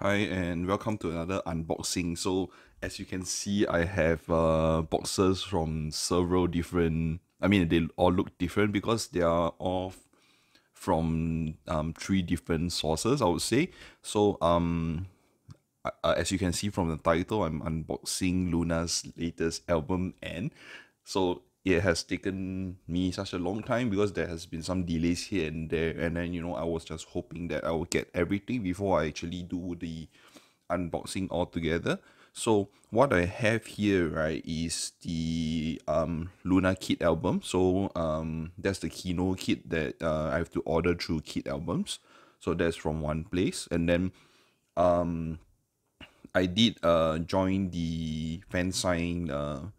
Hi and welcome to another unboxing. So as you can see, I have uh, boxes from several different. I mean, they all look different because they are all from um, three different sources. I would say. So um, uh, as you can see from the title, I'm unboxing LOONA's latest album, and so it has taken me such a long time because there has been some delays here and there. And then you know i was just hoping that i would get everything before i actually do the unboxing altogether. So what i have here right is the um LOONA kit album. So um that's the Kihno kit that uh, i have to order through kit albums. So that's from one place. And then um i did uh join the fan sign uh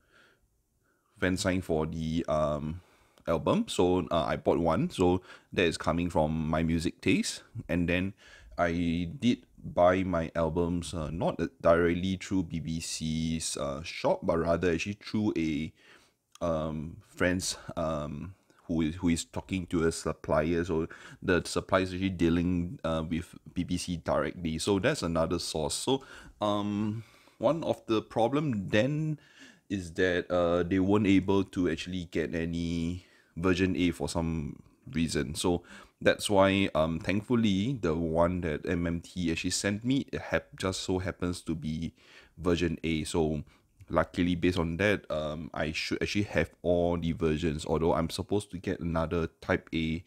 fan sign for the um album. So uh, I bought one. So that is coming from my music taste. And then I did buy my albums uh, not directly through BBC's uh, shop, but rather actually through a um friends um who is who is talking to a supplier. So the supplier is actually dealing uh, with BBC directly. So that's another source. So um one of the problem then is that uh they weren't able to actually get any version A for some reason. So that's why um thankfully the one that MMT actually sent me it hap- just so happens to be version A. So luckily based on that um I should actually have all the versions although I'm supposed to get another type A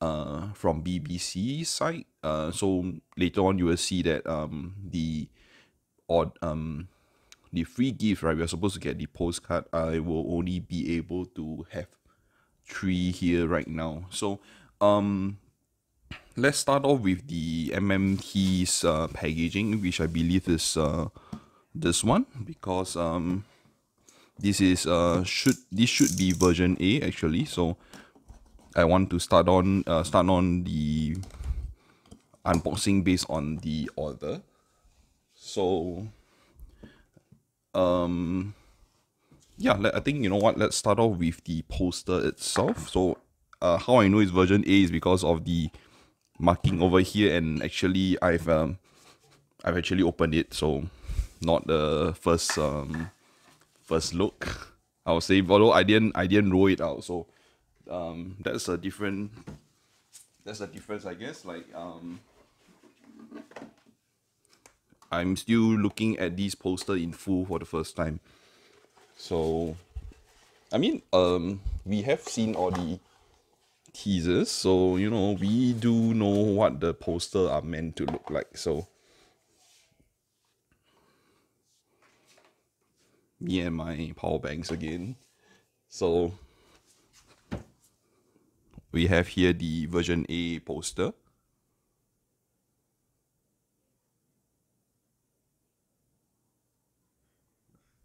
uh from BBC site. Uh so later on you will see that um the odd um the free gift, right? We're supposed to get the postcard. I will only be able to have three here right now. So, um, let's start off with the MMT's uh, packaging, which I believe is uh this one because um this is uh should this should be version A actually. So I want to start on uh start on the unboxing based on the order. So um yeah i think you know what let's start off with the poster itself. So uh how i know it's version a is because of the marking over here and actually i've um i've actually opened it. So not the first um first look i would say. Although i didn't i didn't roll it out. So um that's a different that's a difference i guess. Like um I'm still looking at these poster in full for the first time. So, I mean, um, we have seen all the teasers, so you know we do know what the poster are meant to look like. So, me and my power banks again. So, we have here the version A poster.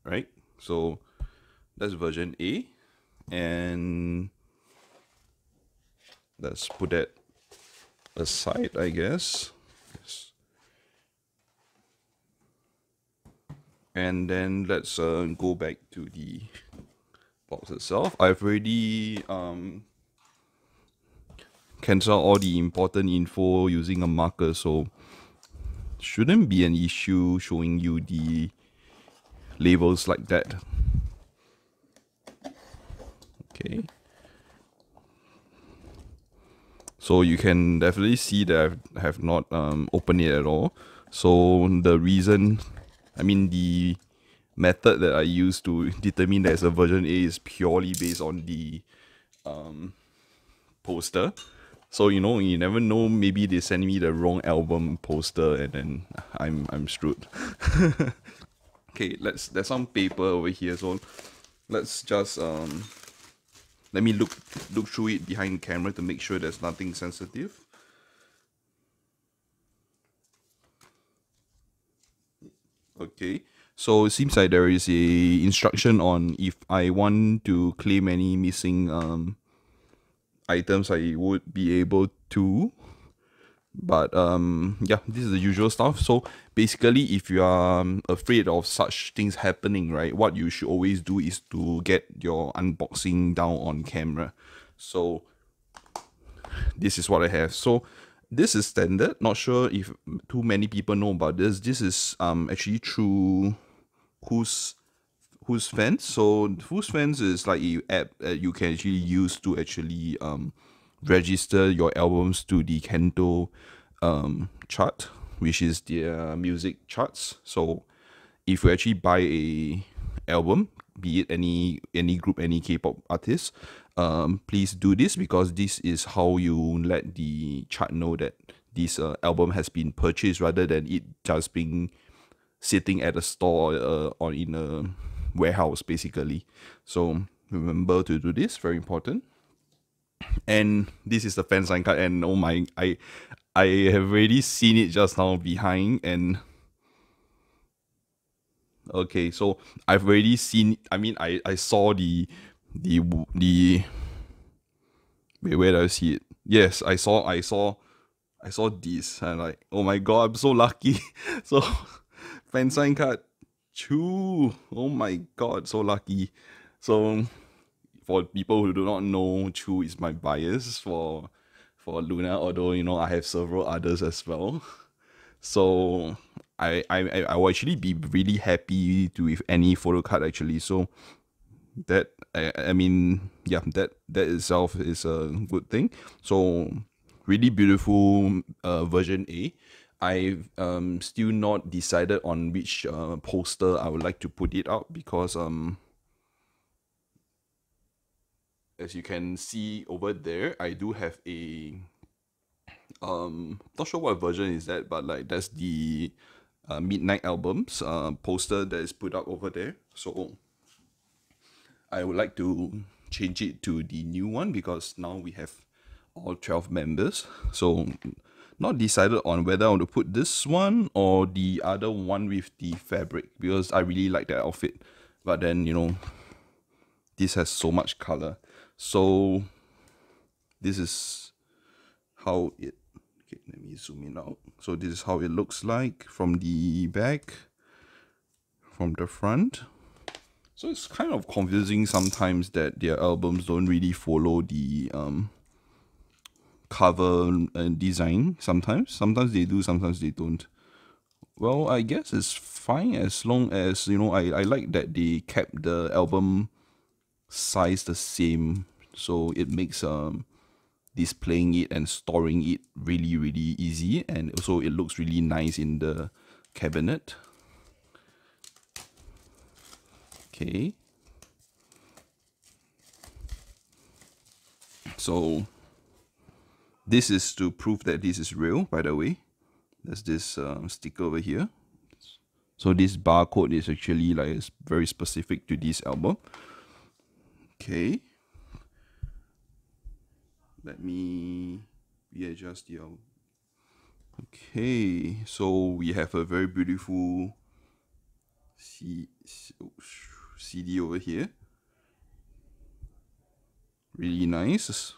Right? So that's version A, and let's put that aside, I guess. Yes. And then let's uh, go back to the box itself. I've already um, cancelled all the important info using a marker, so shouldn't be an issue showing you the labels like that. Okay. So you can definitely see that I have not um, opened it at all. So the reason, I mean the method that I use to determine there's a version A is purely based on the um, poster. So you know, you never know. Maybe they send me the wrong album poster, and then I'm I'm screwed. okay let's there's some paper over here so let's just um let me look look through it behind camera to make sure there's nothing sensitive. Okay so it seems like there is a instruction on if I want to claim any missing um items I would be able to but um yeah this is the usual stuff so basically if you are um, afraid of such things happening right what you should always do is to get your unboxing down on camera so this is what i have so this is standard. Not sure if too many people know about this. This is um actually through who's who's fans. So who's fans is like a app that you can actually use to actually um register your albums to the Kendo um chart, which is their music charts. So if you actually buy a album, be it any any group, any K-pop artist, um, please do this because this is how you let the chart know that this uh, album has been purchased rather than it just being sitting at a store uh, or in a warehouse basically. So remember to do this, very important. And this is the fan sign card, and oh my, I I have already seen it just now behind and okay so i've already seen i mean i i saw the the the wait where did i see it? Yes i saw i saw i saw this and like oh my god i'm so lucky. So fan sign card Chuu oh my god so lucky. So for people who do not know Chuu is my bias for for LOONA although you know i have several others as well so I, I I will actually be really happy to with any photo card actually. So that I, I mean yeah that that itself is a good thing. So really beautiful uh, version A. I've um still not decided on which uh, poster I would like to put it out because um as you can see over there I do have a um not sure what version is that but like that's the uh, midnight albums uh, poster that is put up over there. So i would like to change it to the new one because now we have all 12 members. So not decided on whether i want to put this one or the other one with the fabric because i really like that outfit. But then you know this has so much color so this is how it okay let me zoom in out. So this is how it looks like from the back from the front. So it's kind of confusing sometimes that their albums don't really follow the um cover and design sometimes. Sometimes they do sometimes they don't. Well i guess it's fine as long as you know i, I like that they kept the album size the same so it makes um displaying it and storing it really really easy and also it looks really nice in the cabinet. Okay. So this is to prove that this is real by the way. There's this uh, sticker over here. So this barcode is actually like it's very specific to this album okay. Let me readjust the okay so we have a very beautiful C CD over here. Really nice.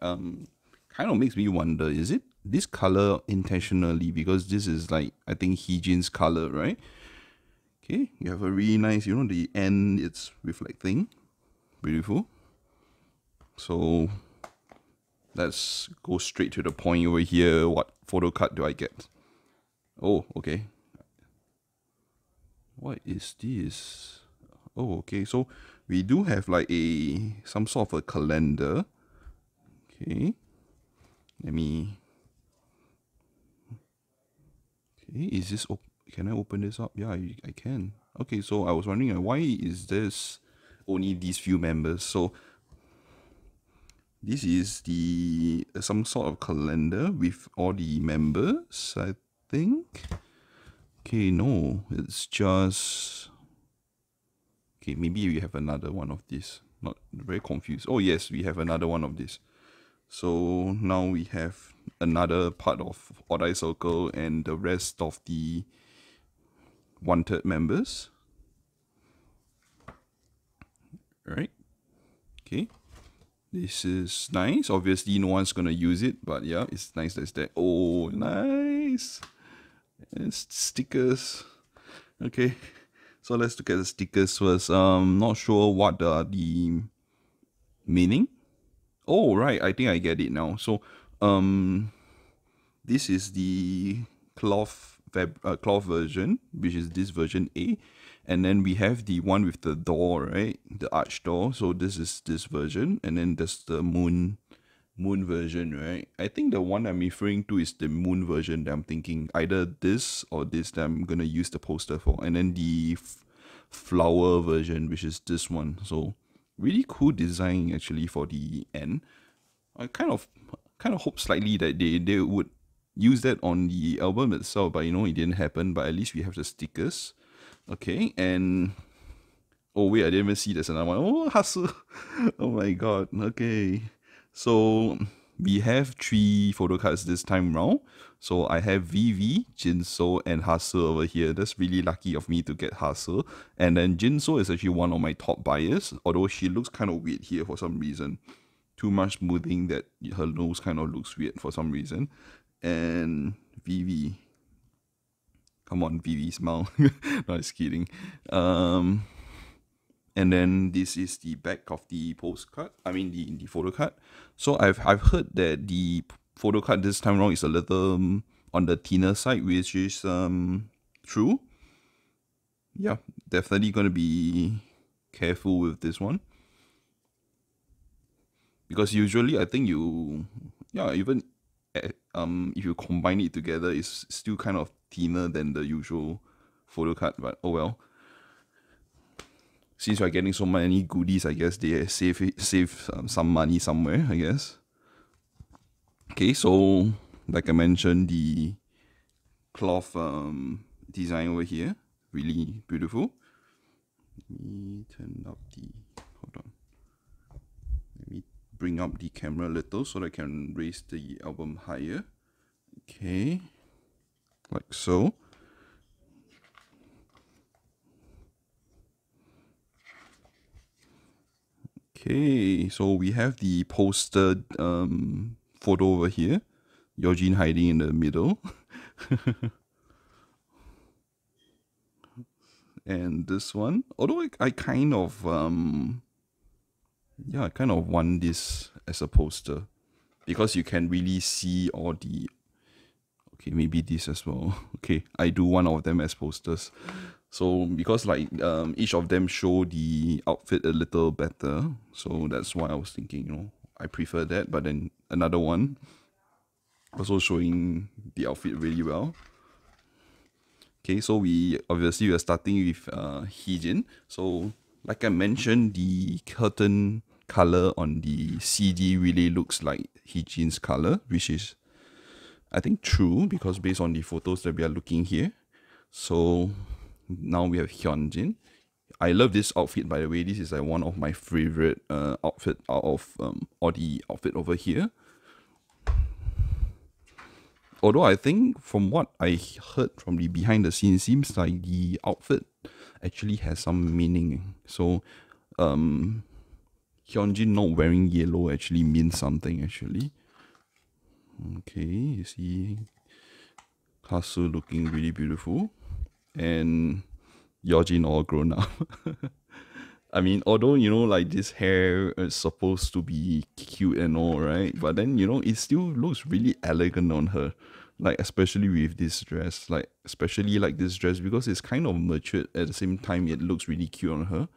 Um kind of makes me wonder is it this color intentionally? Because this is like I think Heejin's color right? Okay you have a really nice you know the end it's reflecting beautiful so let's go straight to the point over here. What photo card do I get? Oh, okay. What is this? Oh, okay. So we do have like a some sort of a calendar. Okay. Let me. Okay, is this op can I open this up? Yeah, I, I can. Okay, so I was wondering uh, why is this only these few members? So this is the uh, some sort of calendar with all the members, I think. Okay, no, it's just okay. Maybe we have another one of this. Not very confused. Oh yes, we have another one of this. So now we have another part of Odd Circle and the rest of the wanted members. Right. Okay. This is nice. Obviously, no one's gonna use it, but yeah, it's nice that's there. Oh, nice. Stickers. Okay, so let's look at the stickers first. Um, not sure what are the meaning. Oh, right. I think I get it now. So, um, this is the cloth fab- uh, cloth version, which is this version A, and then we have the one with the door, right? The arch door. So this is this version, and then there's the moon moon version, right? I think the one I'm referring to is the moon version that I'm thinking either this or this that I'm gonna use the poster for, and then the flower version, which is this one. So really cool design actually for the end. I kind of kind of hope slightly that they they would use that on the album itself, but you know it didn't happen. But at least we have the stickers. Okay, and oh wait, I didn't even see there's another one. Oh, Haseul. oh my god. Okay. So we have three photo cards this time round. So I have Vivi, Jinsoul, and Haseul over here. That's really lucky of me to get Haseul. And then Jinsoul is actually one of my top buyers, although she looks kind of weird here for some reason. Too much smoothing that her nose kind of looks weird for some reason. And Vivi. Come on, Vivi, smile. no, kidding. Um, and then this is the back of the postcard. I mean the the photo card. So I've I've heard that the photo card this time around is a little um, on the thinner side, which is um true. Yeah, definitely gonna be careful with this one because usually I think you yeah even um if you combine it together it's still kind of thinner than the usual photo card but oh well. Since we're getting so many goodies I guess they save save um, some money somewhere I guess. Okay so like I mentioned the cloth um design over here really beautiful. Let me turn up the hold on let me bring up the camera a little so that I can raise the album higher. Okay, like so. Okay, so we have the poster um, photo over here. Yeojin hiding in the middle. and this one, although I, I kind of um, yeah, I kind of want this as a poster because you can really see all the. Okay, maybe this as well. Okay, I do one of them as posters. So because like um each of them show the outfit a little better, so that's why I was thinking, you know, I prefer that. But then another one also showing the outfit really well. Okay, so we obviously we are starting with uh Heejin. So like I mentioned, the curtain color on the CD really looks like Heejin's color, which is I think true because based on the photos that we are looking here. So now we have Hyunjin. I love this outfit by the way. This is like one of my favorite uh, outfit out of um, all the outfit over here. Although I think from what I heard from the behind the scenes, seems like the outfit actually has some meaning. So um Hyunjin not wearing yellow actually means something actually. Okay, you see Haseul looking really beautiful. And Yeojin all grown up. I mean, although you know, like this hair is supposed to be cute and all, right? But then you know, it still looks really elegant on her. Like especially with this dress, like especially like this dress because it's kind of matured at the same time. It looks really cute on her.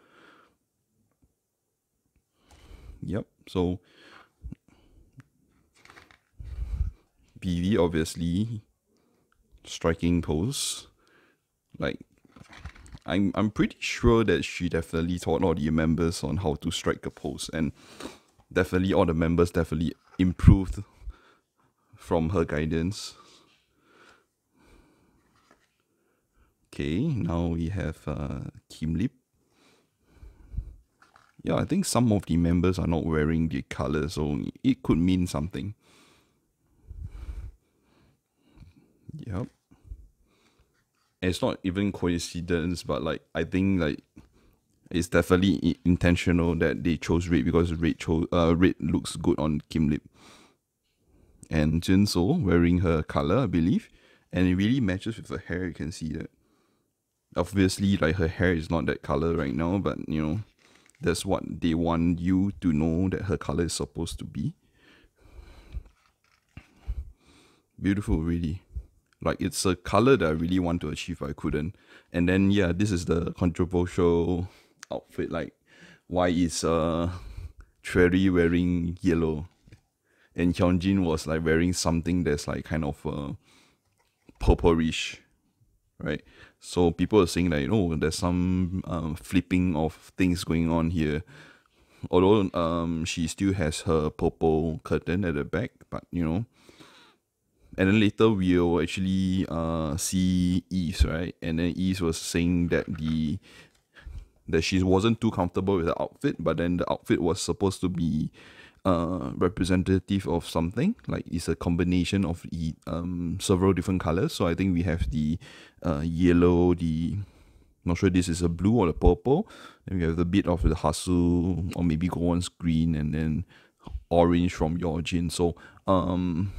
Yep. So Vivi obviously striking pose. Like I'm I'm pretty sure that she definitely taught all the members on how to strike a pose and definitely all the members definitely improved from her guidance. Okay, now we have uh, Kim Lip. Yeah, I think some of the members are not wearing the color, so it could mean something. Yep. It's not even coincidence, but like I think like it's definitely intentional that they chose red because red chose uh red looks good on Kim Lip. And Jinsoul wearing her color, I believe, and it really matches with her hair. You can see that. Obviously, like her hair is not that color right now, but you know, that's what they want you to know that her color is supposed to be. beautiful, really. Like it's a color that I really want to achieve, but I couldn't. And then yeah, this is the controversial outfit. Like, why is uh Choerry wearing yellow, and Hyunjin was like wearing something that's like kind of uh purplish, right? So people are saying that you know there's some um, flipping of things going on here. Although um she still has her purple curtain at the back, but you know and then later we'll actually uh see Yves, right? And then Yves was saying that the that she wasn't too comfortable with the outfit, but then the outfit was supposed to be uh representative of something like it's a combination of um several different colors so i think we have the uh yellow the not sure this is a blue or a purple and we have a bit of the Haseul or maybe Gowon's green and then orange from Yeojin so um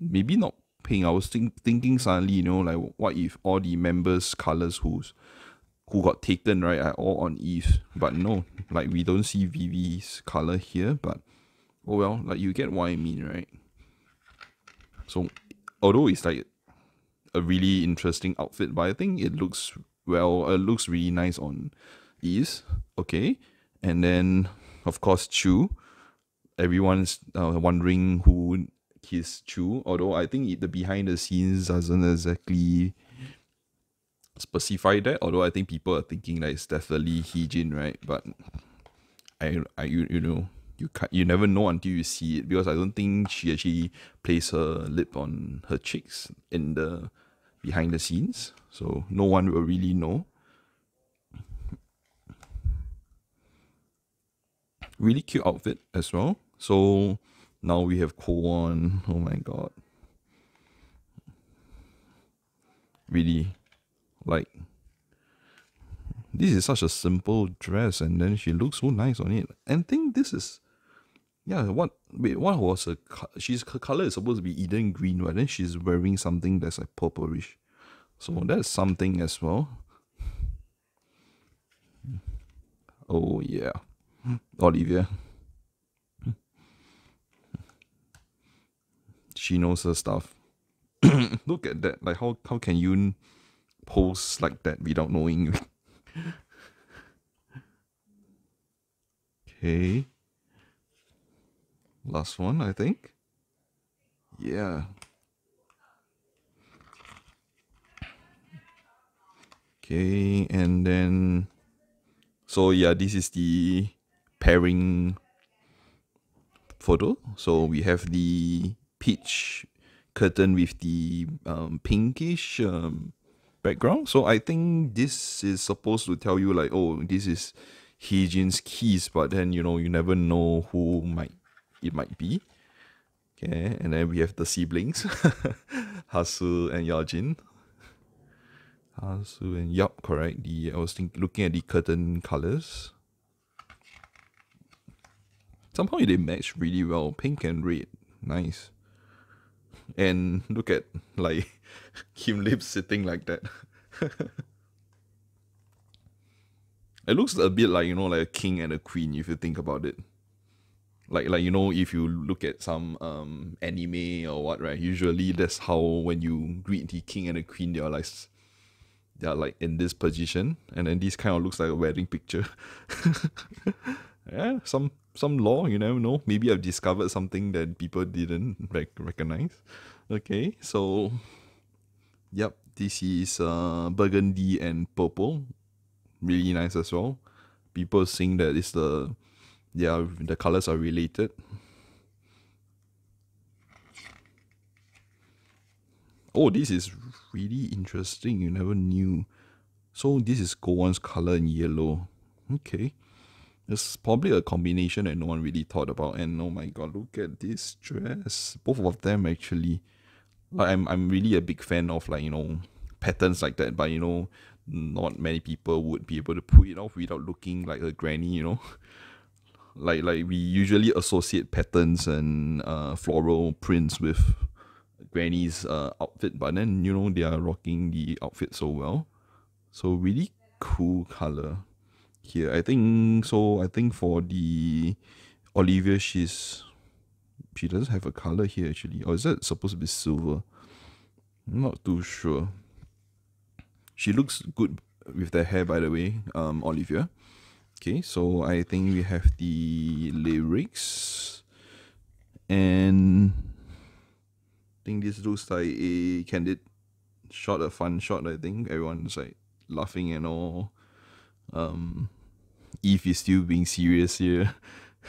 maybe not pink. I was think, thinking suddenly, you know, like what if all the members' colors who's who got taken right are all on Yves, but no, like we don't see Vivi's color here. But oh well, like you get what I mean, right? So although it's like a really interesting outfit, but I think it looks well. It looks really nice on Yves. Okay, and then of course Chuu. Everyone's uh, wondering who his Chuu, although I think the behind the scenes doesn't exactly specify that. Although I think people are thinking that it's definitely Heejin, right? But I, I, you, you know, you can't, you never know until you see it because I don't think she actually placed her lip on her cheeks in the behind the scenes, so no one will really know. Really cute outfit as well. So now we have Gowon. Oh my god. Really, like, this is such a simple dress, and then she looks so nice on it. And think this is, yeah. What wait? What was a? She's her color is supposed to be Eden green, but then she's wearing something that's like purplish. So that's something as well. Oh yeah, Olivia. she knows her stuff. Look at that. Like how how can you pose like that without knowing? okay. Last one, I think. Yeah. Okay, and then so yeah, this is the pairing photo. So we have the peach curtain with the um, pinkish um, background. So I think this is supposed to tell you like, oh, this is Heejin's keys, but then you know you never know who might it might be. Okay, and then we have the siblings, Haseul and Yeojin. Haseul and yup, correct. The I was think, looking at the curtain colors. Somehow they match really well, pink and red. Nice and look at like Kim Lip sitting like that. it looks a bit like you know like a king and a queen if you think about it. Like like you know if you look at some um anime or what right, usually that's how when you greet the king and the queen they're like they're like in this position and then this kind of looks like a wedding picture. yeah, some some law, you never know. Maybe I've discovered something that people didn't rec- recognize. Okay, so yep, this is uh burgundy and purple. Really nice as well. People saying that it's the yeah the colors are related. Oh, this is really interesting. You never knew. So this is Gowon's color in yellow. Okay. It's probably a combination that no one really thought about. And oh my god, look at this dress. Both of them actually. I'm I'm really a big fan of like, you know, patterns like that, but you know, not many people would be able to pull it off without looking like a granny, you know. Like like we usually associate patterns and uh floral prints with granny's uh outfit, but then you know they are rocking the outfit so well. So really cool color here. I think so. I think for the Olivia, she's she doesn't have a color here actually. Or is that supposed to be silver? I'm not too sure. She looks good with the hair by the way, um Olivia. Okay, so I think we have the lyrics and I think this looks like a candid shot, a fun shot, I think. Everyone's like laughing and all. Um Yves is still being serious here.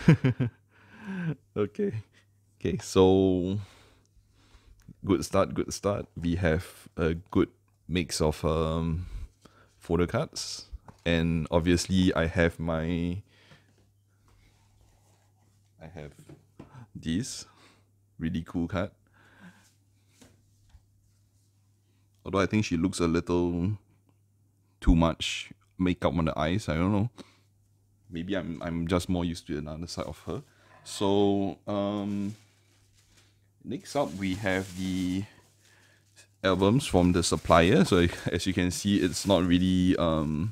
okay. Okay, so good start, good start. We have a good mix of um photo cards. And obviously I have my I have this really cool card. Although I think she looks a little too much makeup on the eyes. I don't know. Maybe I'm I'm just more used to another side of her. So um next up we have the albums from the supplier. So as you can see, it's not really um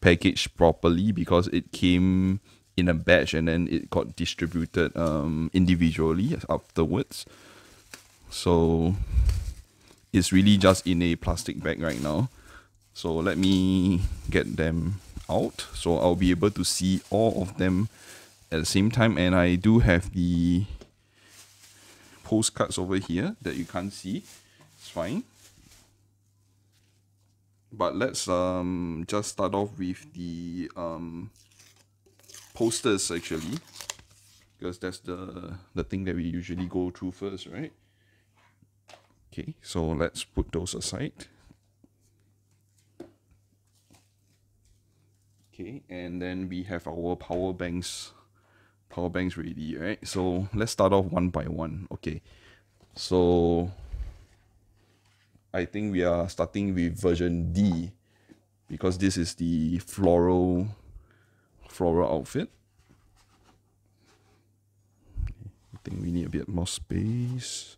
packaged properly because it came in a batch and then it got distributed um individually afterwards. So it's really just in a plastic bag right now. So let me get them out so I'll be able to see all of them at the same time and I do have the postcards over here that you can't see it's fine but let's um just start off with the um posters actually. Because that's the the thing that we usually go through first right? Okay so let's put those aside. Okay and then we have our power banks power banks ready right? So let's start off one by one. Okay so I think we are starting with version D because this is the floral floral outfit I think we need a bit more space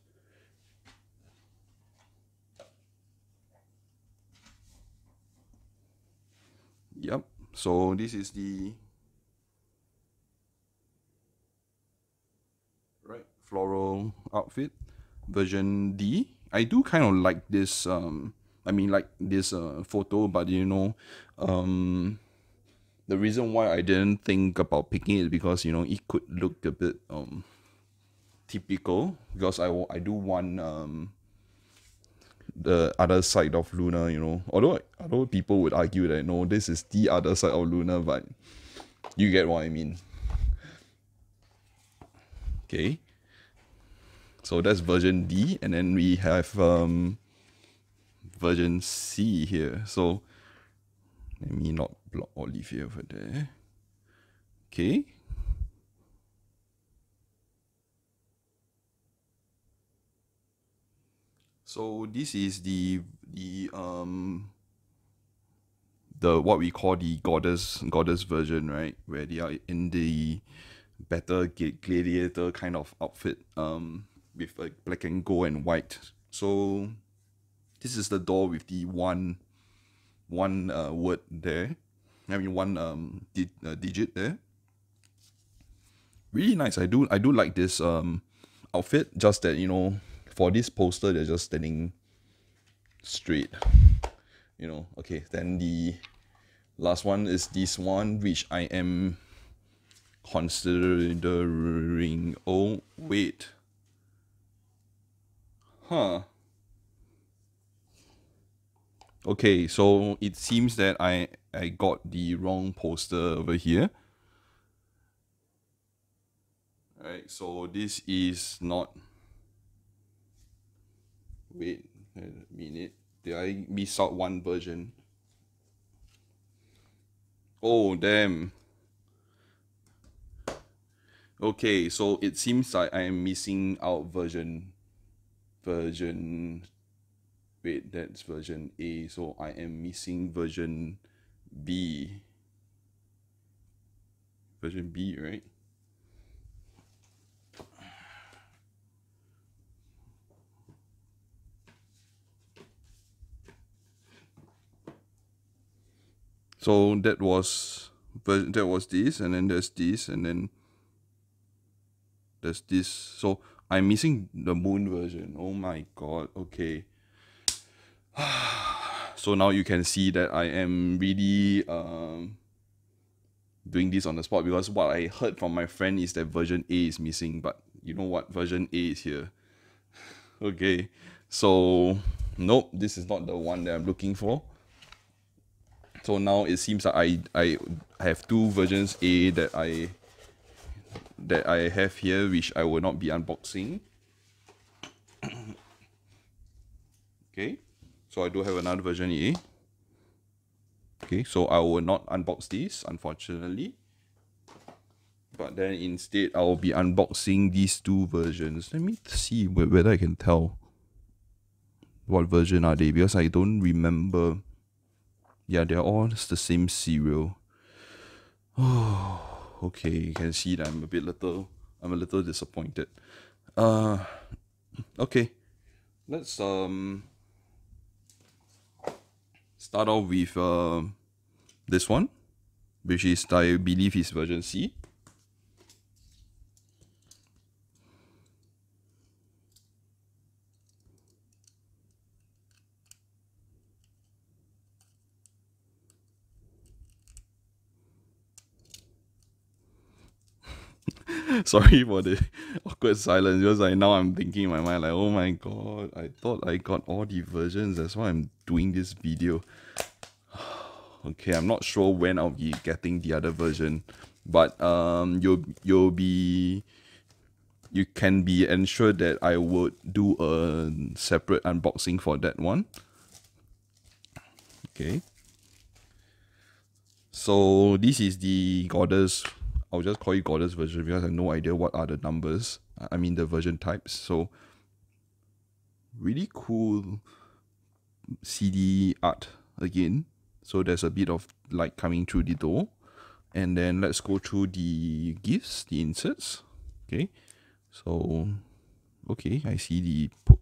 yep so this is the right floral outfit version D. I do kind of like this um I mean like this uh photo but you know um the reason why I didn't think about picking it because you know it could look a bit um typical because I I do want um the other side of LOONA, you know. Although although people would argue that no, this is the other side of LOONA, but you get what I mean. Okay. So that's version D, and then we have um version C here. So let me not block Olivia over there. Okay. So this is the the um the what we call the goddess goddess version, right? Where they are in the better gladiator kind of outfit, um, with like black and gold and white. So this is the door with the one one uh, word there. I mean one um di- uh, digit there. Really nice. I do I do like this um outfit. Just that you know for this poster they're just standing straight you know okay then the last one is this one which i am considering oh wait huh okay so it seems that i i got the wrong poster over here Alright, so this is not Wait a minute. Did I miss out one version? Oh, damn. Okay, so it seems like I am missing out version version wait that's version A so I am missing version B version B right so that was that was this and then there's this and then there's this. So I'm missing the moon version. Oh my god. Okay. so now you can see that I am really um doing this on the spot because what I heard from my friend is that version A is missing, but you know what? Version A is here. okay. So nope, this is not the one that I'm looking for. So now it seems like I I have two versions A that I that I have here which I will not be unboxing. okay. So I do have another version A. Okay, so I will not unbox this unfortunately. But then instead I will be unboxing these two versions. Let me see whether I can tell what version are they because I don't remember. Yeah, they're all the same serial. Oh, okay. You can see that I'm a bit little. I'm a little disappointed. Uh, okay. Let's um start off with uh, this one, which is I believe is version C. Sorry for the awkward silence because like now I'm thinking in my mind like oh my god I thought I got all the versions that's why I'm doing this video. Okay I'm not sure when I'll be getting the other version but um you'll you'll be you can be ensured that I would do a separate unboxing for that one. Okay. So this is the goddess I'll just call it goddess version because I have no idea what are the numbers. I mean the version types. So really cool CD art again. So there's a bit of light coming through the door. And then let's go through the gifts, the inserts. Okay. So okay, I see the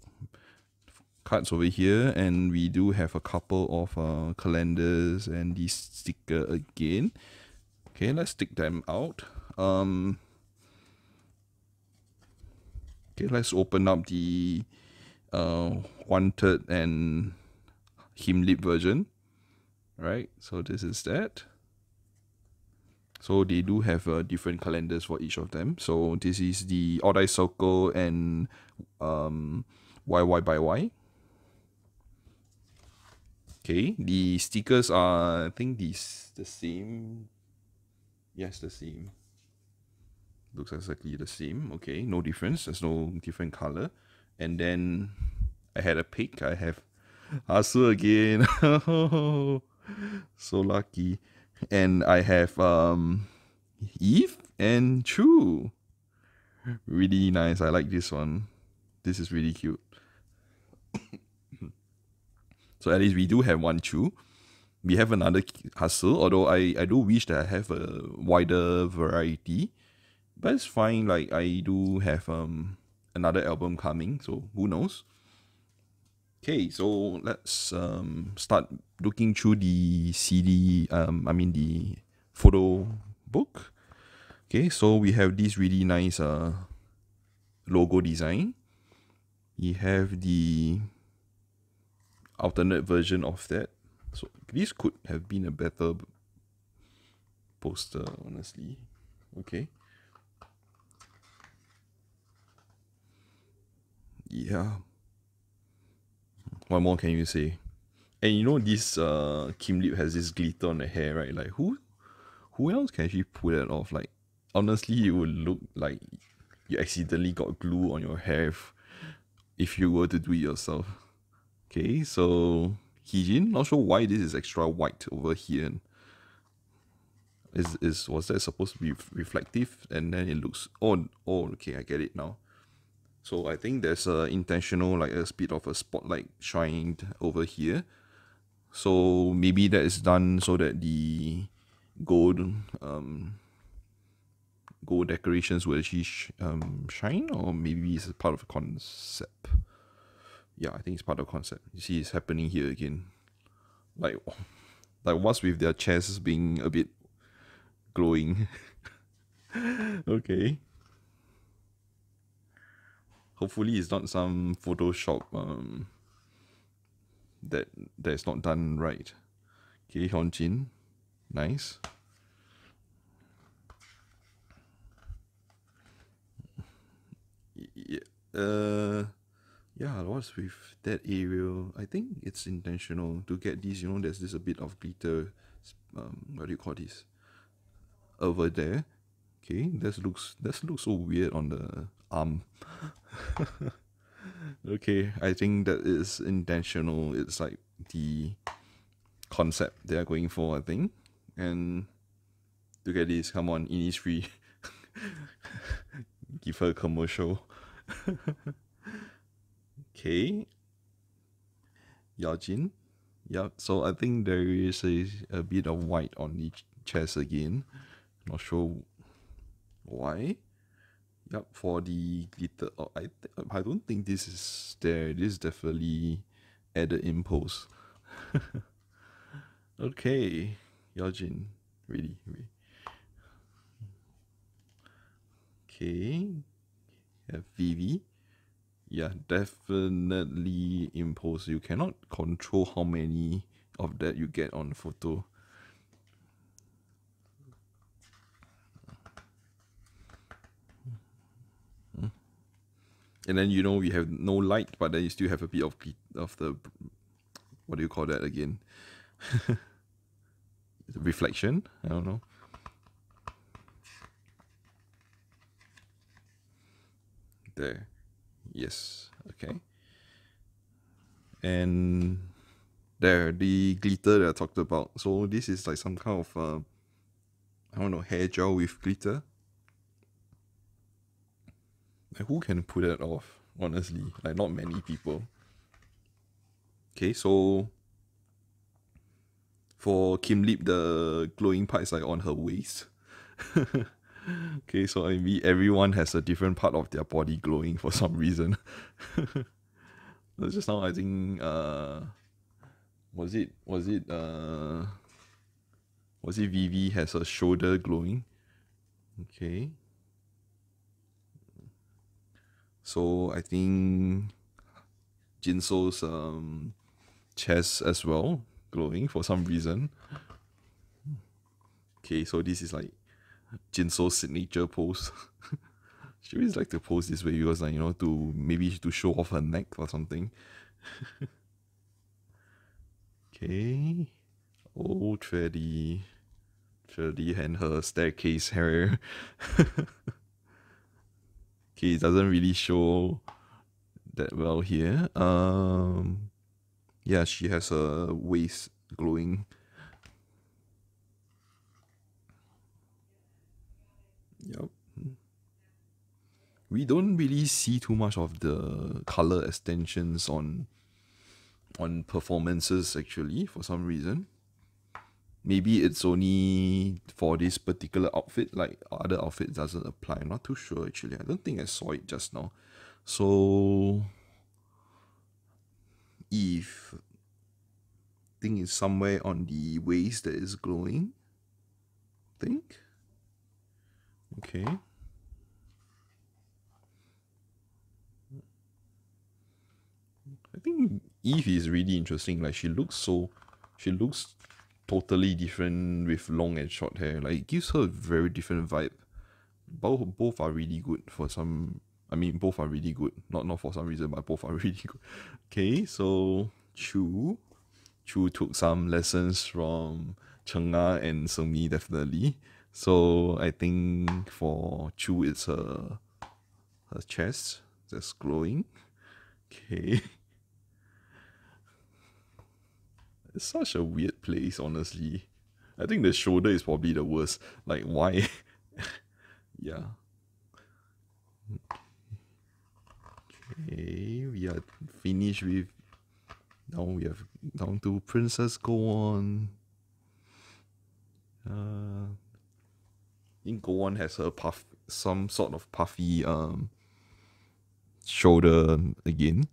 cards over here and we do have a couple of uh, calendars and the sticker again Okay, let's take them out. Um, okay, let's open up the uh, wanted and Kim Lip version. Right, so this is that. So they do have uh, different calendars for each of them. So this is the Odd Circle and um, yyxy. Okay, the stickers are I think these the same Yes, the same. Looks exactly the same. Okay, no difference. There's no different color. And then I had a pick. I have Haseul again. so lucky. And I have um Yves and Chuu. Really nice. I like this one. This is really cute. so at least we do have one Chuu we have another Haseul, although I, I do wish that I have a wider variety. But it's fine, like I do have um another album coming, so who knows. Okay, so let's um start looking through the CD um I mean the photo book. Okay, so we have this really nice uh logo design. We have the alternate version of that so this could have been a better poster, honestly. Okay. Yeah. What more can you say? And you know this uh Kim Lip has this glitter on the hair, right? Like who who else can actually pull that off? Like honestly it would look like you accidentally got glue on your hair if, if you were to do it yourself. Okay, so Not sure why this is extra white over here. Is is was that supposed to be reflective? And then it looks oh oh okay I get it now. So I think there's a intentional like a bit of a spotlight shined over here. So maybe that is done so that the gold um gold decorations will actually sh- um shine or maybe it's a part of a concept yeah, I think it's part of the concept. You see, it's happening here again. Like, like what's with their chests being a bit glowing? okay. hopefully it's not some Photoshop um that that's not done right. Okay, Hyunjin. Nice. Yeah, uh yeah, what's with that area? I think it's intentional to get these, you know, there's this a bit of glitter um what do you call this? Over there. Okay, that looks that looks so weird on the arm. okay, I think that is intentional. It's like the concept they are going for, I think. And look at this, come on, Innisfree. Give her a commercial. okay. Yeojin. Yep, so I think there is a, a bit of white on the chest again. Not sure why. Yep, for the glitter. Oh, I I don't think this is there. This is definitely added impulse. okay, Yeojin, really, really. Okay, have Vivi. Yeah, definitely impose. You cannot control how many of that you get on photo. and then you know you have no light, but then you still have a bit of of the what do you call that again? reflection. I don't know. There, yes, okay. And there, the glitter that I talked about. So this is like some kind of uh, I don't know hair gel with glitter. Like who can put that off? Honestly, like not many people. Okay, so for Kim Lip, the glowing part is like on her waist. okay, so mean everyone has a different part of their body glowing for some reason. just now I think uh was it was it uh was it Vivi has her shoulder glowing? Okay. So I think Jinsoul's um, chest as well glowing for some reason. Okay, so this is like Jinsoul's signature pose. she always like to pose this way because like you know to maybe to show off her neck or something. okay. Oh Choerry. Choerry and her staircase hair. okay, it doesn't really show that well here. Um, yeah, she has a waist glowing. Yep. We don't really see too much of the color extensions on on performances actually for some reason. Maybe it's only for this particular outfit like other outfit doesn't apply. I'm not too sure actually. I don't think i saw it just now. So if thing is somewhere on the waist that is glowing think okay I think Yves is really interesting. Like she looks so, she looks totally different with long and short hair. Like it gives her a very different vibe. Both both are really good for some. I mean, both are really good. Not not for some reason, but both are really good. Okay, so Chuu, Chuu took some lessons from Chungha ah and Semi definitely. So I think for Chuu, it's her her chest that's glowing. Okay. It's such a weird place, honestly. I think the shoulder is probably the worst. Like, why? yeah. Okay, we are finished with. Now we have down to Princess Gowon. Uh, think Gowon has a puff, some sort of puffy um shoulder again.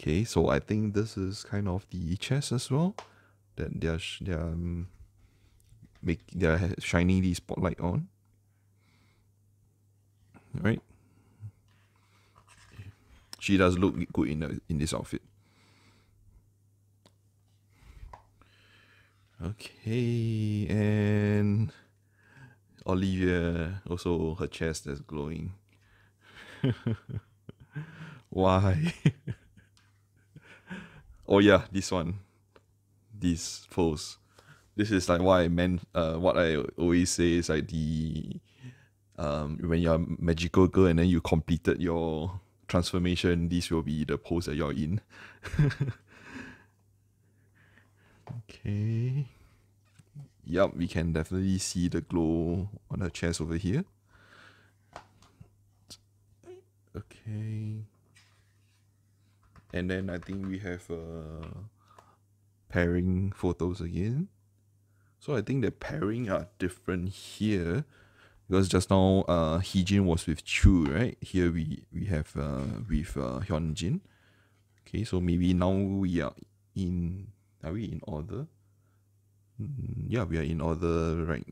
Okay, so I think this is kind of the chest as well that they're they're um, make they're shining the spotlight on. Right. she does look good in the, in this outfit. Okay, and Olivia also her chest is glowing. Why? oh yeah, this one. This pose. This is like what I meant uh what I always say is like the um when you're a magical girl and then you completed your transformation, this will be the pose that you're in. okay. Yup, we can definitely see the glow on her chest over here. Okay. And then I think we have uh pairing photos again. So I think the pairing are different here because just now uh Heejin was with Chuu, right? Here we we have uh with uh Hyunjin. Okay, so maybe now we are in are we in order? Mm, yeah, we are in order right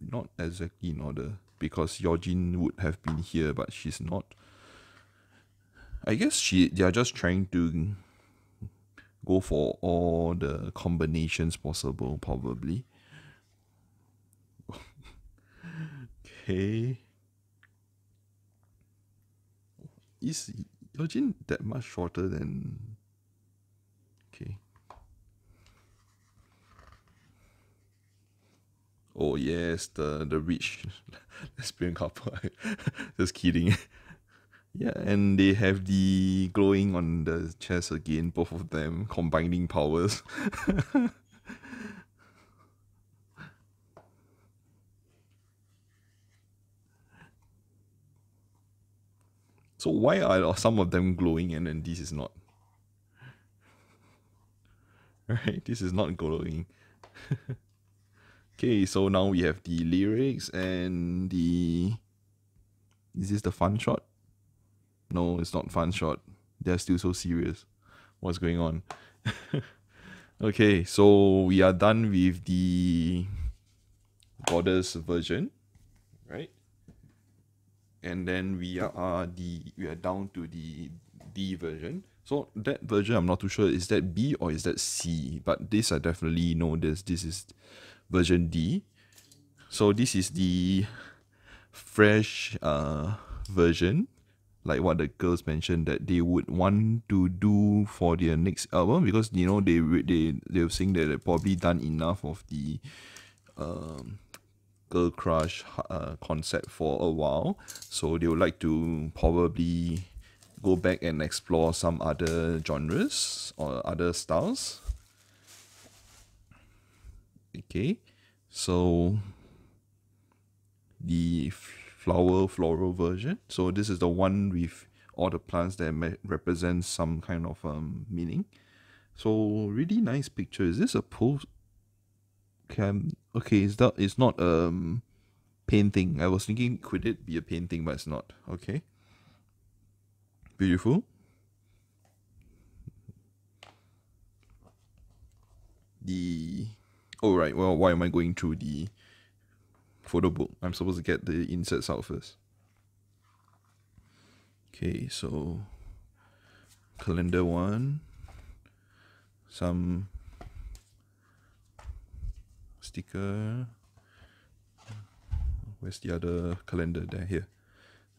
not exactly in order because Yeojin would have been here but she's not. I guess she they are just trying to go for all the combinations possible probably. okay. Is Yeojin that much shorter than Okay. Oh yes, the the rich lesbian couple. Just kidding. Yeah, and they have the glowing on the chest again, both of them combining powers. so why are some of them glowing and then this is not? Right, this is not glowing. Okay, so now we have the lyrics and the is this the fun shot? No, it's not fun shot. They're still so serious. What's going on? okay, so we are done with the goddess version, right? And then we are uh, the we are down to the D version. So that version I'm not too sure is that B or is that C, but this I definitely know this this is version D. So this is the fresh uh version. Like what the girls mentioned that they would want to do for their next album because you know they they they were saying that they've probably done enough of the um, girl crush uh, concept for a while. So they would like to probably go back and explore some other genres or other styles okay so the flower floral version. So this is the one with all the plants that represent some kind of um meaning. So really nice picture. Is this a post? Cam? Okay, is that? It's not um painting. I was thinking could it be a painting, but it's not. Okay. Beautiful. The oh right. Well, why am I going through the photo book. I'm supposed to get the inserts out first. Okay, so calendar one, some sticker. Where's the other calendar? There, here.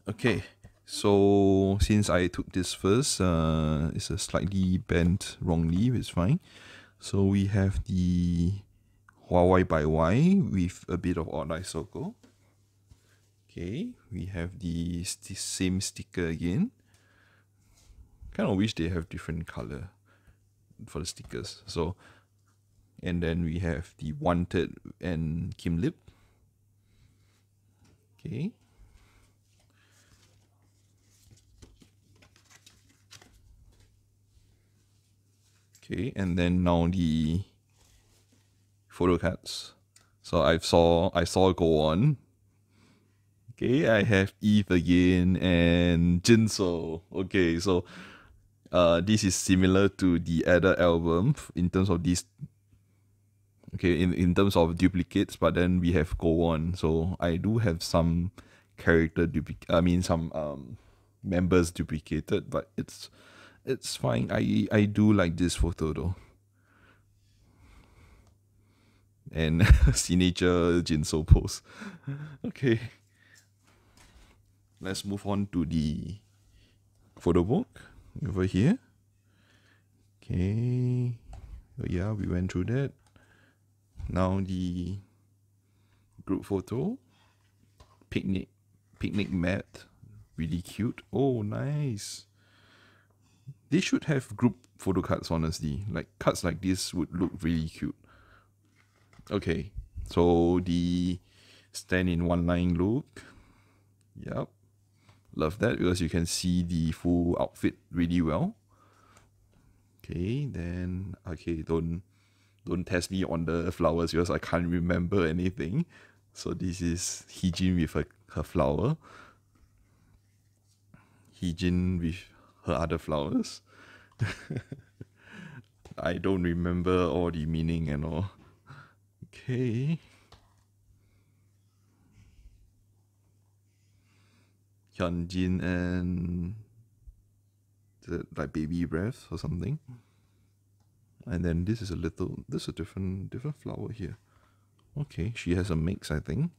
Okay, so since I took this first, uh, it's a slightly bent wrongly, it's fine. So we have the yyxy with a bit of odd eye circle. Okay, we have the st same sticker again. Kind of wish they have different color for the stickers. So, and then we have the wanted and Kim Lip. Okay. Okay, and then now the photo cards. So I saw I saw Gowon. Okay, I have Yves again and Jinsoul. Okay, so uh this is similar to the other album in terms of these okay in, in terms of duplicates, but then we have Gowon. So I do have some character duplicate I mean some um members duplicated, but it's it's fine. I I do like this photo though. And signature Jinsoul pose. okay. Let's move on to the photo book over here. Okay. Oh, yeah, we went through that. Now the group photo. Picnic picnic mat. Really cute. Oh nice. They should have group photo cards honestly. Like cards like this would look really cute. Okay. So the stand in one line look. Yep. Love that because you can see the full outfit really well. Okay, then okay, don't don't test me on the flowers because I can't remember anything. So this is Heejin with her, her flower. Heejin with her other flowers. I don't remember all the meaning and all. Okay. Hyunjin and the, like baby breath or something. And then this is a little this is a different different flower here. Okay, she has a mix, I think.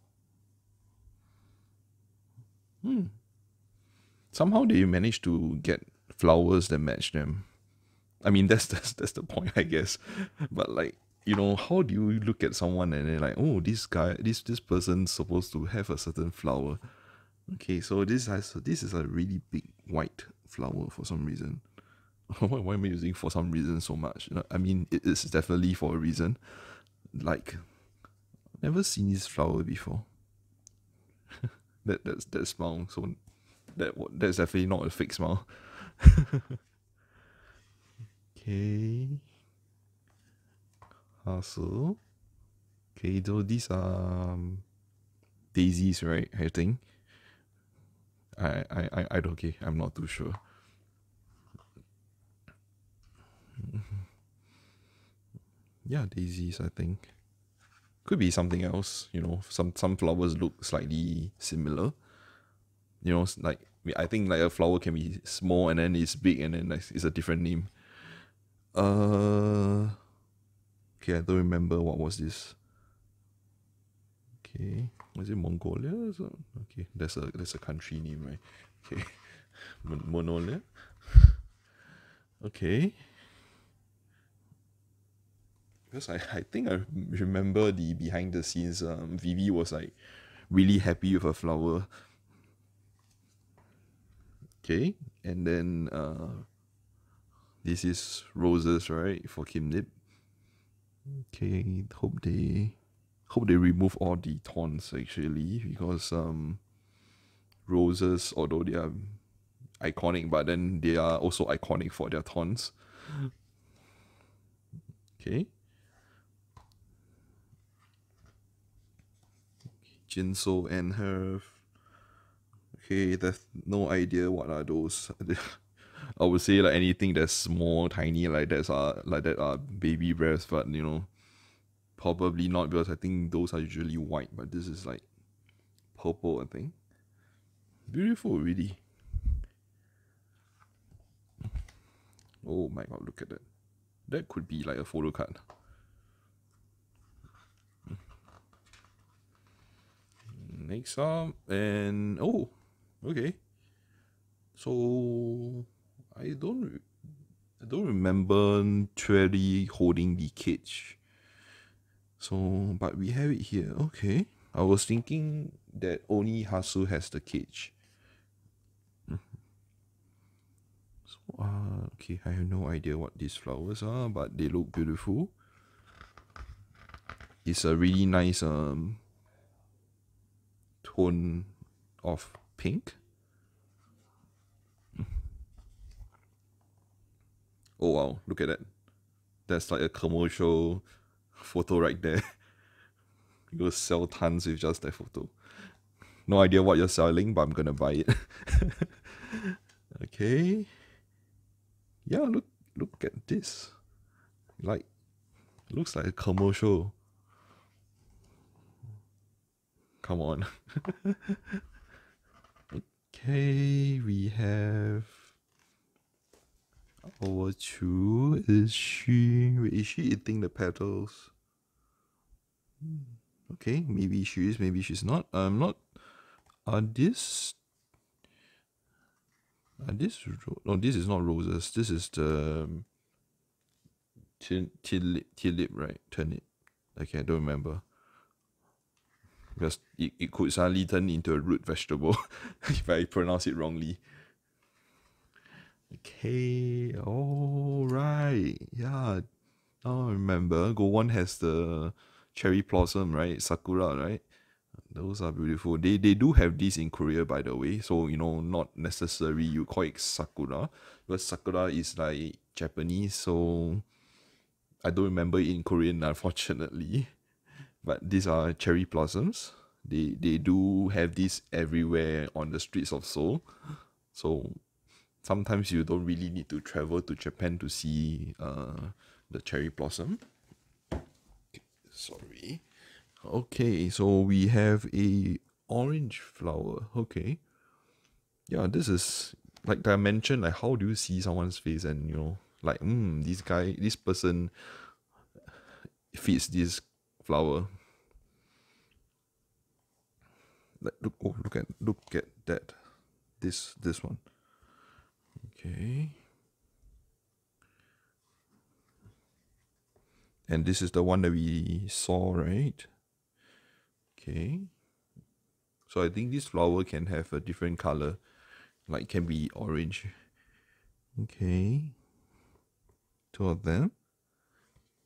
Hmm. Somehow they managed to get flowers that match them. I mean that's that's that's the point, I guess. But like, you know, how do you look at someone and then like, oh this guy this this person's supposed to have a certain flower. Okay, so this has this is a really big white flower for some reason. why, why am I using for some reason so much? I mean, it is definitely for a reason. Like, never seen this flower before. that that's that smile. So that that's definitely not a fake smile. okay. Hustle. Okay, though these are um, daisies, right? I think. I, I, I, I don't okay, I'm not too sure. yeah, daisies, I think. Could be something else, you know. Some some flowers look slightly similar. You know, like I think like a flower can be small and then it's big and then like it's a different name. Uh okay, I don't remember what was this. Okay. Was it Mongolia? Okay, that's a that's a country name, right? Okay. Mongolia. okay because I, I think I remember the behind the scenes um Vivi was like really happy with her flower. Okay, and then uh this is roses, right, for Kim Lip. Okay, hope they hope they remove all the thorns actually because um roses although they are iconic but then they are also iconic for their thorns. Okay. Jinsoul and her. Okay, there's no idea what are those. I would say like anything that's small, tiny like that's are like that are baby breaths, but you know, probably not because I think those are usually white, but this is like purple. I think beautiful, really. Oh my god, look at that. That could be like a photo card. next up and oh okay so i don't i don't remember Choerry holding the cage. So but we have it here. Okay. I was thinking that only Haseul has the cage. So uh okay. I have no idea what these flowers are but they look beautiful. It's a really nice um tone of pink. Oh wow, look at that. That's like a commercial photo right there. you will sell tons with just that photo. No idea what you're selling, but I'm gonna buy it. okay. Yeah, look look at this. Like looks like a commercial Come on. Okay, we have our two. Is she is she eating the petals? Okay, maybe she is, maybe she's not. I'm not are this are this no this is not roses. This is the um, tulip, tulip right? Turnip. Okay, I don't remember. Because it, it could suddenly turn into a root vegetable if I pronounce it wrongly. Okay, all right. Yeah, now I remember. Gowon has the cherry blossom, right? Sakura, right? Those are beautiful. They they do have these in Korea, by the way. So you know, not necessary you call it sakura, because sakura is like Japanese. So I don't remember it in Korean, unfortunately. But these are cherry blossoms. They they do have this everywhere on the streets of Seoul. So sometimes you don't really need to travel to Japan to see uh the cherry blossom. Sorry. Okay, so we have a orange flower. Okay. Yeah, this is like I mentioned, like how do you see someone's face and you know, like mm, this guy this person fits this flower. Like look oh look at look at that. This this one. Okay. And this is the one that we saw, right? Okay. So I think this flower can have a different color. Like can be orange. Okay. Two of them.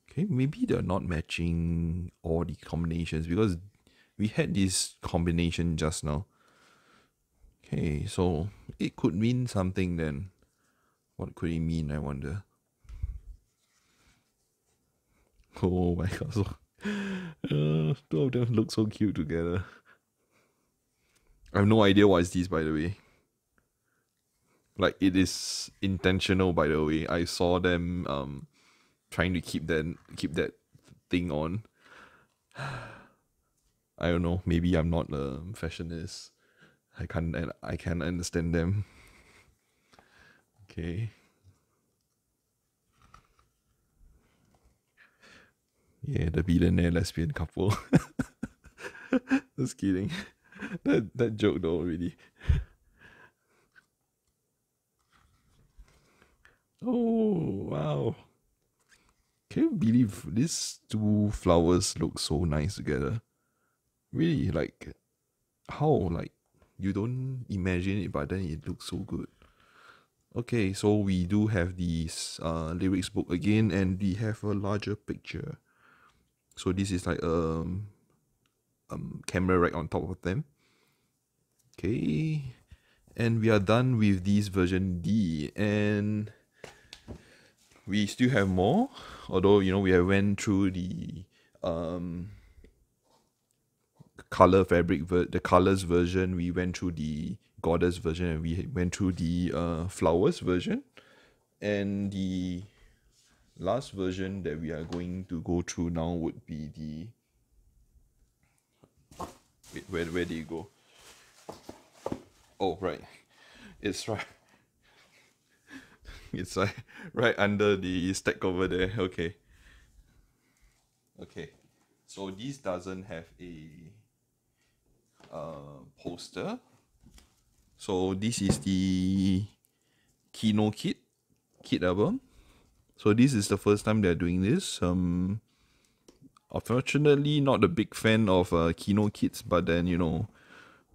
Okay, maybe they're not matching all the combinations because we had this combination just now. Okay, so it could mean something then. What could he mean, I wonder? Oh my god, so uh, two of them look so cute together. I have no idea what is this by the way. Like it is intentional by the way. I saw them um trying to keep that keep that thing on. I don't know. Maybe I'm not a fashionist. I can't I can't understand them. Okay. Yeah, the billionaire lesbian couple. Just kidding. That that joke though already. Oh wow. Can you believe these two flowers look so nice together? Really, like how like you don't imagine it but then it looks so good. Okay, so we do have these uh lyrics book again and we have a larger picture. So this is like um um camera right on top of them. Okay. And we are done with this version D and we still have more although you know we have went through the um color fabric ver- the colors version we went through the goddess version and we went through the uh flowers version. And the last version that we are going to go through now would be the wait where, where did it go? Oh right. It's right. It's like right under the stack over there. Okay. Okay. So this doesn't have a uh, poster so this is the Kihno kit kit album so this is the first time they're doing this um unfortunately not a big fan of uh, Kihno kits but then you know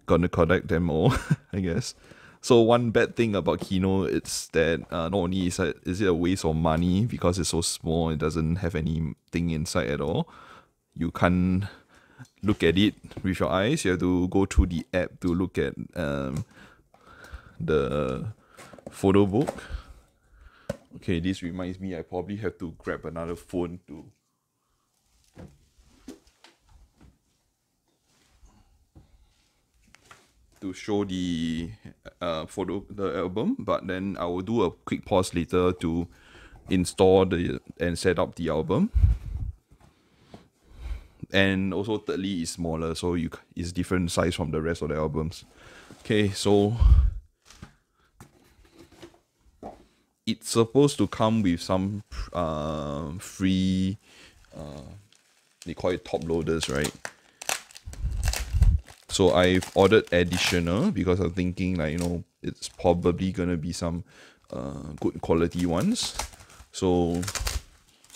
gonna collect them all i guess so one bad thing about Kihno it's that uh, not only is it, is it a waste of money because it's so small, it doesn't have anything inside at all. You can't look at it with your eyes. You have to go through the app to look at um, the photo book. Okay, this reminds me I probably have to grab another phone to to show the uh photo the album, but then I will do a quick pause later to install the and set up the album. And also thirdly is smaller, so you it's different size from the rest of the albums. Okay, so it's supposed to come with some uh, free uh, they call it top loaders, right? So I've ordered additional because I'm thinking like you know it's probably gonna be some uh, good quality ones. So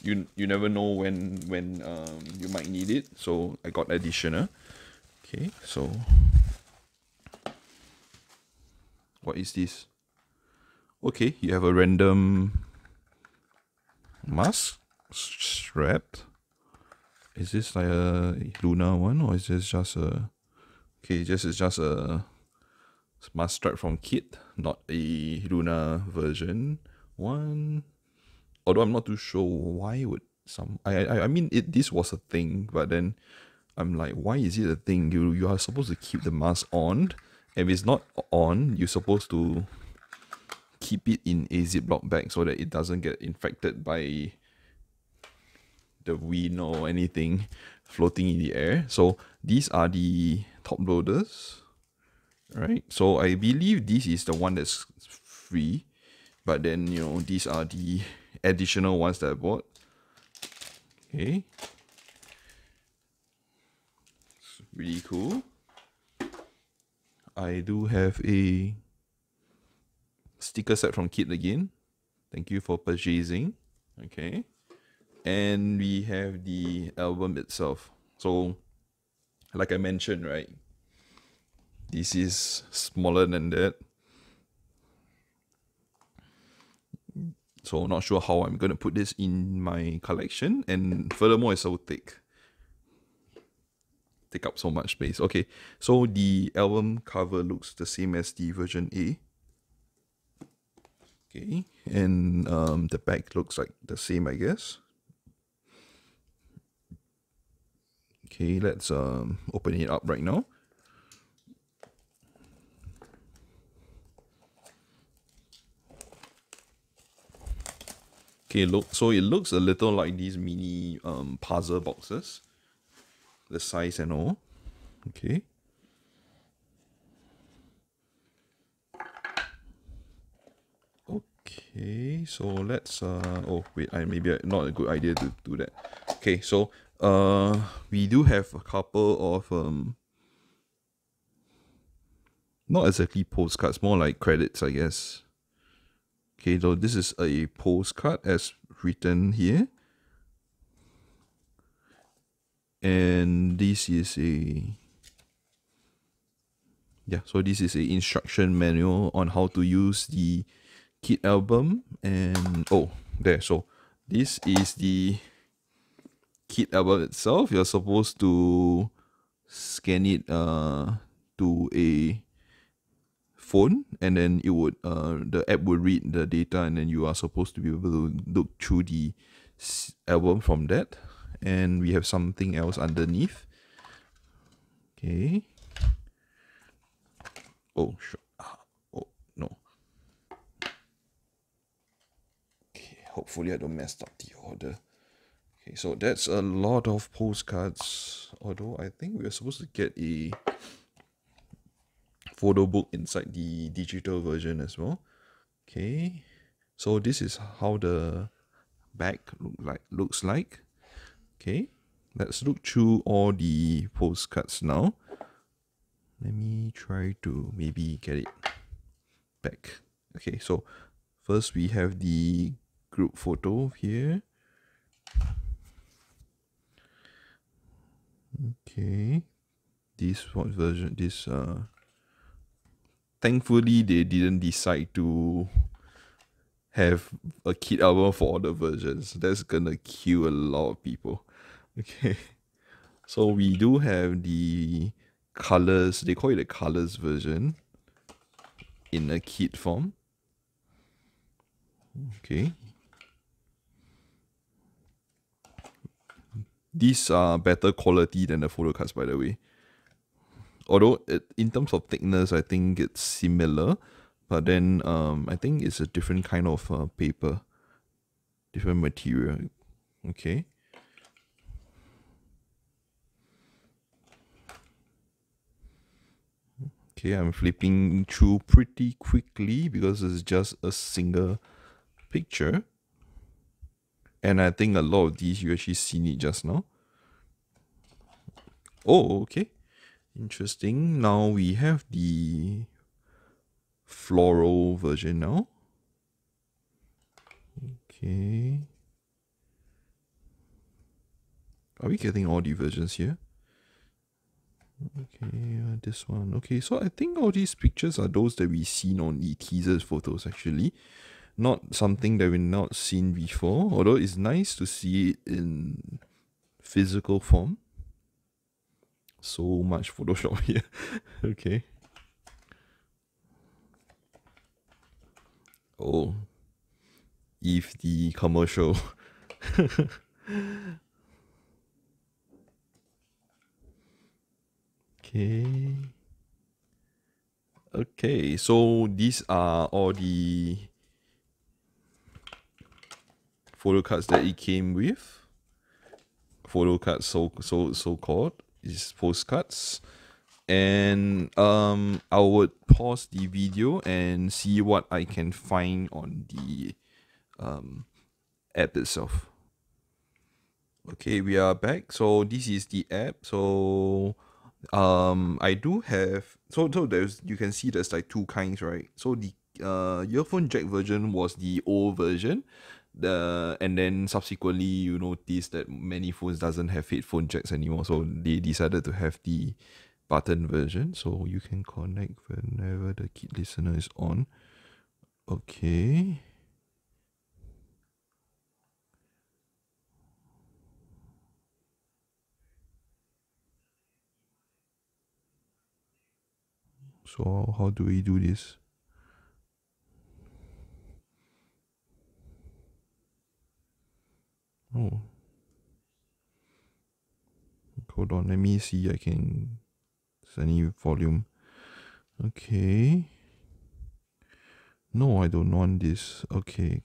you you never know when when um, you might need it. So I got additional. Okay, so what is this? Okay, you have a random mask strap. Is this like a LOONA one or is this just a okay? This is just a mask strap from Kit, not a LOONA version one. Although I'm not too sure why would some I I I mean it this was a thing, but then I'm like, why is it a thing? You you are supposed to keep the mask on. If it's not on, you're supposed to keep it in a Ziploc bag so that it doesn't get infected by the wind or anything floating in the air. So these are the top loaders, right? So I believe this is the one that's free, but then you know these are the additional ones that I bought. Okay, it's really cool. I do have a sticker set from Kit again. Thank you for purchasing. Okay. And we have the album itself. So like i mentioned right this is smaller than that. So not sure how i'm going to put this in my collection. And furthermore it's so thick. Take up so much space. Okay. So the album cover looks the same as the version a okay and um, the back looks like the same i guess Okay, let's um, open it up right now. Okay, look, so it looks a little like these mini um, puzzle boxes. The size and all. Okay. Okay, so let's uh oh wait, I maybe not a good idea to do that. Okay, so uh, we do have a couple of um, not exactly postcards, more like credits, I guess. Okay, so this is a postcard as written here. And this is a yeah, so this is a instruction manual on how to use the kit album and oh there so this is the kit album itself, you're supposed to scan it uh, to a phone and then it would uh, the app would read the data and then you are supposed to be able to look through the album from that. And we have something else underneath. Okay. Oh sure ah, oh no okay hopefully i don't mess up the order Okay, so that's a lot of postcards. Although I think we're supposed to get a photo book inside the digital version as well. Okay, so this is how the back look like looks like. Okay, let's look through all the postcards now. Let me try to maybe get it back. Okay, so first we have the group photo here. Okay. This what version this uh thankfully they didn't decide to have a kit album for all the versions. That's gonna kill a lot of people. Okay. So we do have the colors, they call it the colors version in a kit form. Okay, These are better quality than the photo cards, by the way. Although it, in terms of thickness, I think it's similar, but then um, I think it's a different kind of uh, paper, different material. Okay. Okay, I'm flipping through pretty quickly because it's just a single picture. And I think a lot of these you actually seen it just now. Oh, okay. Interesting. Now we have the floral version now. Okay. Are we getting all the versions here? Okay, uh, this one. Okay, so I think all these pictures are those that we seen on the teasers photos actually. Not something that we've not seen before, although it's nice to see it in physical form. So much Photoshop here. okay. Oh. If the commercial. Okay. Okay, so these are all the photo cards that it came with. Photo cards so so so called is postcards. And um I would pause the video and see what I can find on the um app itself. Okay, we are back. So this is the app. So um I do have so so there's you can see there's like two kinds right so the uh earphone jack version was the old version the and then subsequently you notice that many phones doesn't have headphone jacks anymore. So they decided to have the button version. So you can connect whenever the kid listener is on. Okay. So how do we do this? Oh. Hold on, let me see I can any volume. Okay. No, I don't want this. Okay.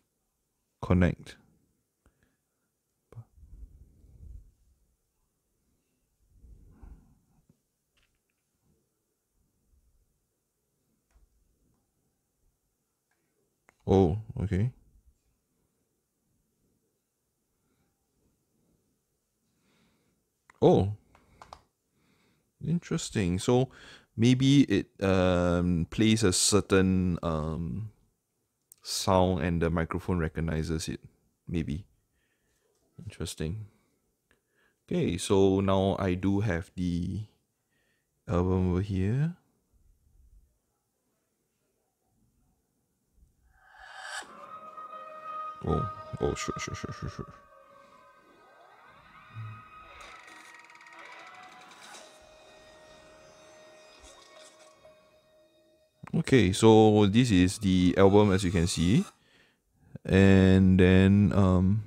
Connect. Oh, okay. Oh, interesting. So maybe it um plays a certain um sound and the microphone recognizes it. Maybe. Interesting. Okay, so now I do have the album over here. Oh, oh, sure, sure, sure, sure, sure. Okay, so this is the album as you can see. And then um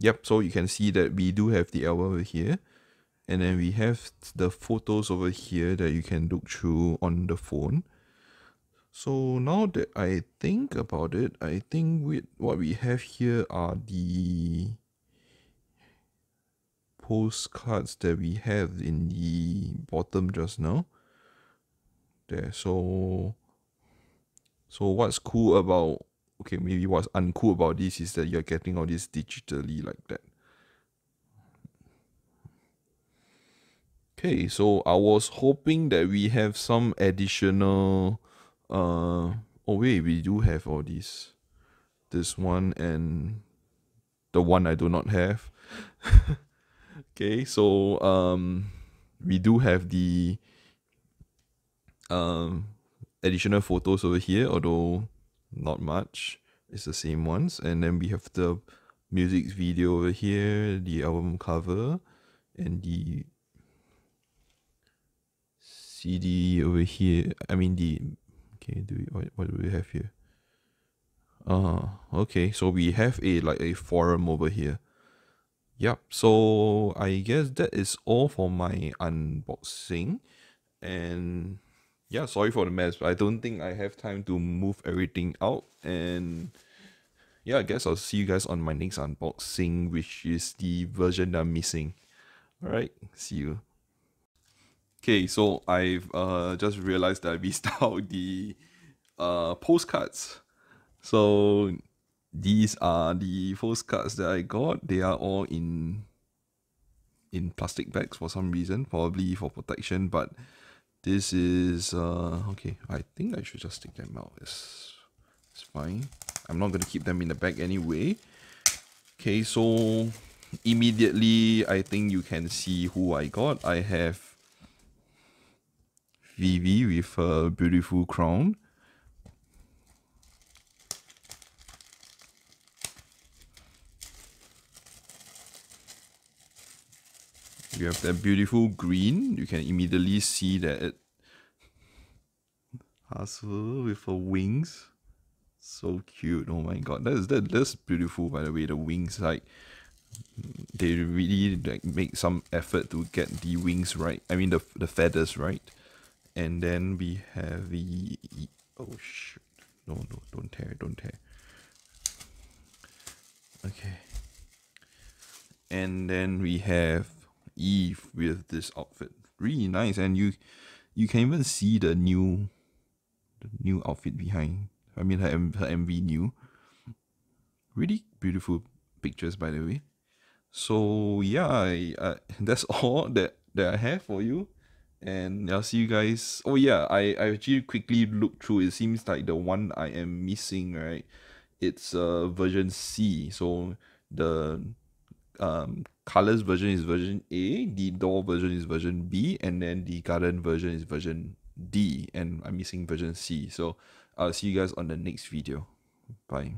Yep, so you can see that we do have the album over here. And then we have the photos over here that you can look through on the phone. So now that I think about it, I think with what we have here are the postcards that we have in the bottom just now. There, so so what's cool about okay, maybe what's uncool about this is that you're getting all this digitally like that. Okay, so I was hoping that we have some additional uh oh wait we do have all these. This one and the one I do not have. Okay so um we do have the um additional photos over here although not much it's the same ones and then we have the music video over here the album cover and the CD over here I mean the Okay, do we what, what do we have here? Uh okay, so we have a like a forum over here. Yep, so I guess that is all for my unboxing. And yeah, sorry for the mess, but I don't think I have time to move everything out. And yeah, I guess I'll see you guys on my next unboxing, which is the version that I'm missing. Alright, see you. Okay, so I've uh just realized that I missed out the uh postcards. So these are the postcards that I got. They are all in in plastic bags for some reason, probably for protection, but this is uh okay, I think I should just take them out. It's it's fine. I'm not gonna keep them in the bag anyway. Okay, so immediately I think you can see who I got. I have Vivi with a beautiful crown. You have that beautiful green. You can immediately see that it has with her wings. So cute. Oh my god. That is that that's beautiful by the way. The wings like they really like make some effort to get the wings right. I mean the the feathers right. And then we have the oh shit. No no don't tear, don't tear. Okay. And then we have Yves with this outfit. Really nice and you you can even see the new the new outfit behind. I mean her, her MV new. Really beautiful pictures by the way. So yeah, I, uh, that's all that that I have for you, and I'll see you guys. Oh yeah, I I actually quickly looked through. It seems like the one I am missing, right? It's uh version C. So the um colors version is version A, the door version is version B, and then the garden version is version D, and I'm missing version C. So I'll see you guys on the next video. Bye.